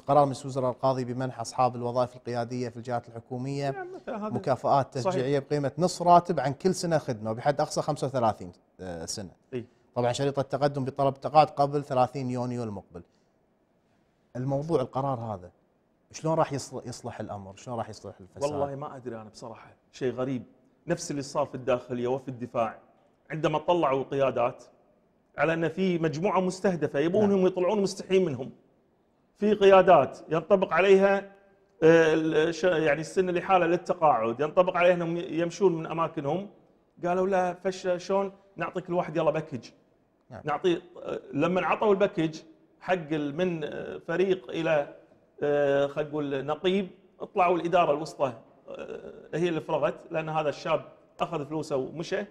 قرار مجلس الوزراء القاضي بمنح أصحاب الوظائف القيادية في الجهات الحكومية نعم، هذا. مكافآت صحيح. تشجيعية بقيمة نصف راتب عن كل سنة خدمة وبحد أقصى 35 سنة. إي. طبعا شريط التقدم بطلب التقاعد قبل 30 يونيو المقبل. الموضوع القرار هذا شلون راح يصلح, يصلح الأمر؟ شلون راح يصلح الفساد؟ والله ما أدري أنا بصراحة شيء غريب نفس اللي صار في الداخلية وفي الدفاع عندما طلعوا القيادات على أن في مجموعة مستهدفة يبونهم يطلعون مستحيين منهم في قيادات ينطبق عليها آه، يعني السن اللي حاله للتقاعد ينطبق عليها إنهم يمشون من أماكنهم. قالوا لا فش شلون؟ نعطيك الواحد يلا package. نعم. نعطيه آه، لما عطوا ال package حق من آه، فريق إلى خلينا نقول نقيب طلعوا الإدارة الوسطى هي اللي فرغت لأن هذا الشاب أخذ فلوسه ومشى.